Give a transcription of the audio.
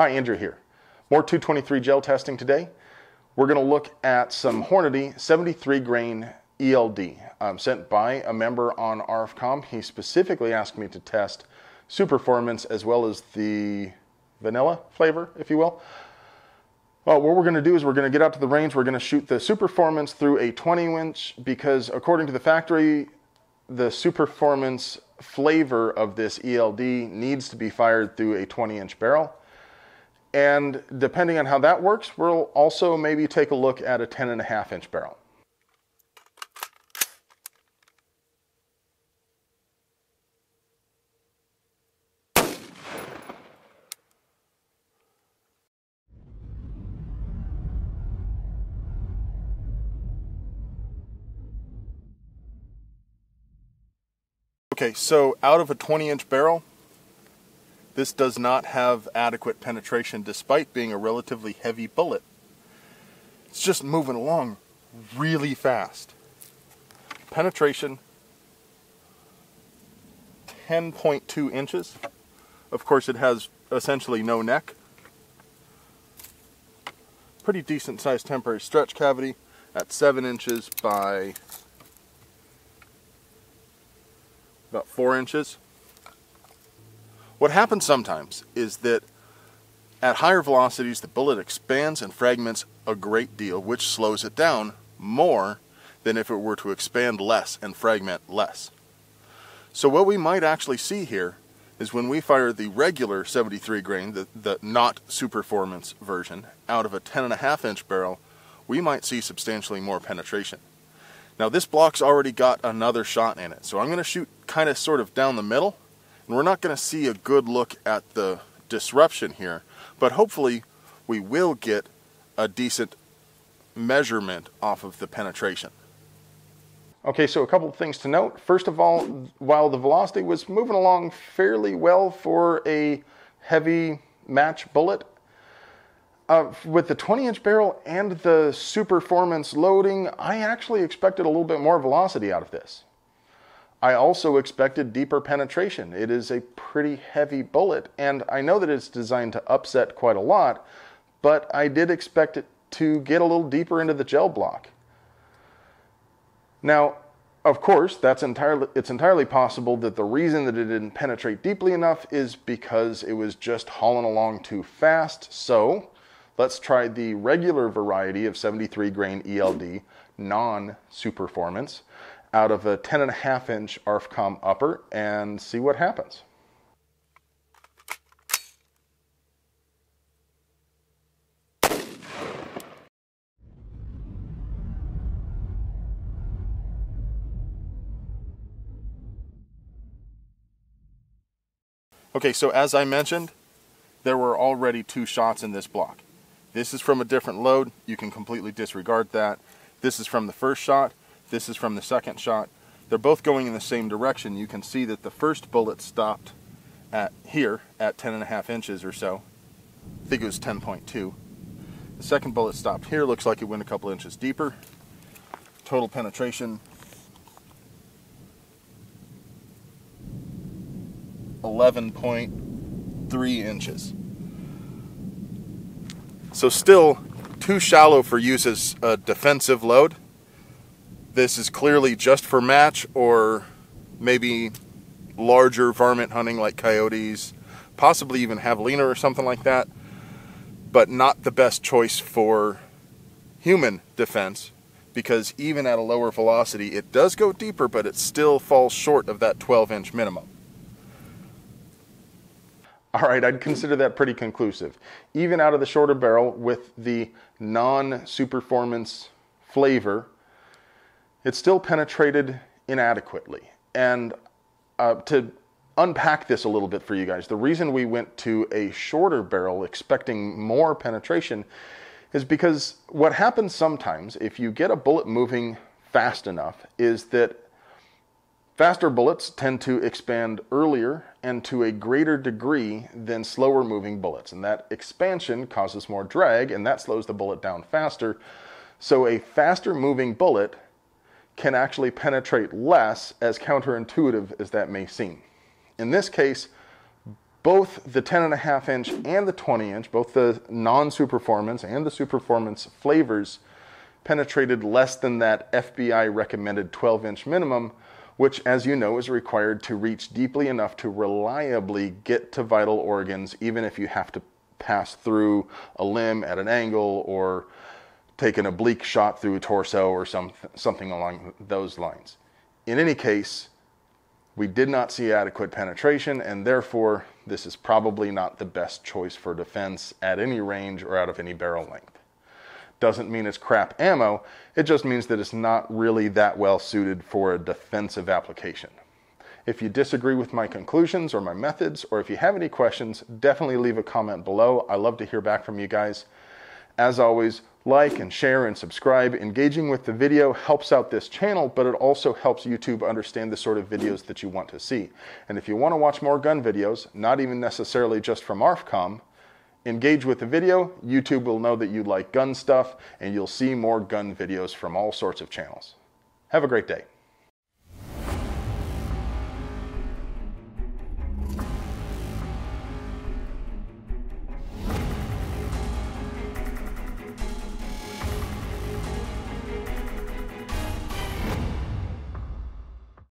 Hi, Andrew here. More 223 gel testing today. We're going to look at some Hornady 73 grain ELD um, sent by a member on ARFCOM. He specifically asked me to test Superformance as well as the vanilla flavor, if you will. Well, what we're going to do is we're going to get out to the range. We're going to shoot the Superformance through a 20 inch because according to the factory, the Superformance flavor of this ELD needs to be fired through a 20 inch barrel. And depending on how that works, we'll also maybe take a look at a 10 and a half inch barrel. Okay, so out of a 20 inch barrel, this does not have adequate penetration despite being a relatively heavy bullet. It's just moving along really fast. Penetration 10.2 inches. Of course, it has essentially no neck. Pretty decent sized temporary stretch cavity at 7 inches by about 4 inches. What happens sometimes is that at higher velocities, the bullet expands and fragments a great deal, which slows it down more than if it were to expand less and fragment less. So what we might actually see here is when we fire the regular 73 grain, the, the not Superformance version, out of a 10.5 inch barrel, we might see substantially more penetration. Now this block's already got another shot in it, so I'm going to shoot kind of sort of down the middle and we're not going to see a good look at the disruption here, but hopefully we will get a decent measurement off of the penetration. Okay, so a couple of things to note. First of all, while the velocity was moving along fairly well for a heavy match bullet, uh, with the 20 inch barrel and the Superformance loading, I actually expected a little bit more velocity out of this. I also expected deeper penetration. It is a pretty heavy bullet, and I know that it's designed to upset quite a lot, but I did expect it to get a little deeper into the gel block. Now, of course, that's entirely it's entirely possible that the reason that it didn't penetrate deeply enough is because it was just hauling along too fast. So, let's try the regular variety of 73 grain ELD non Superformance out of a 10 and a half inch ARFCOM upper and see what happens. Okay, so as I mentioned, there were already two shots in this block. This is from a different load. You can completely disregard that. This is from the first shot. This is from the second shot. They're both going in the same direction. You can see that the first bullet stopped at here at 10 and a half inches or so. I think it was 10.2. The second bullet stopped here. Looks like it went a couple inches deeper. Total penetration 11.3 inches. So still too shallow for use as a defensive load this is clearly just for match or maybe larger varmint hunting like coyotes, possibly even javelina or something like that, but not the best choice for human defense because even at a lower velocity, it does go deeper, but it still falls short of that 12 inch minimum. All right, I'd consider that pretty conclusive. Even out of the shorter barrel with the non Superformance flavor, it still penetrated inadequately. And uh, to unpack this a little bit for you guys, the reason we went to a shorter barrel expecting more penetration is because what happens sometimes if you get a bullet moving fast enough is that faster bullets tend to expand earlier and to a greater degree than slower moving bullets. And that expansion causes more drag and that slows the bullet down faster. So a faster moving bullet can actually penetrate less, as counterintuitive as that may seem. In this case, both the 10.5 inch and the 20 inch, both the non-Superformance and the Superformance flavors, penetrated less than that FBI recommended 12 inch minimum, which, as you know, is required to reach deeply enough to reliably get to vital organs, even if you have to pass through a limb at an angle or take an oblique shot through a torso or some, something along those lines. In any case, we did not see adequate penetration, and therefore, this is probably not the best choice for defense at any range or out of any barrel length. Doesn't mean it's crap ammo, it just means that it's not really that well suited for a defensive application. If you disagree with my conclusions or my methods, or if you have any questions, definitely leave a comment below. I love to hear back from you guys. As always, like and share and subscribe. Engaging with the video helps out this channel, but it also helps YouTube understand the sort of videos that you want to see. And if you want to watch more gun videos, not even necessarily just from ARFCOM, engage with the video. YouTube will know that you like gun stuff, and you'll see more gun videos from all sorts of channels. Have a great day.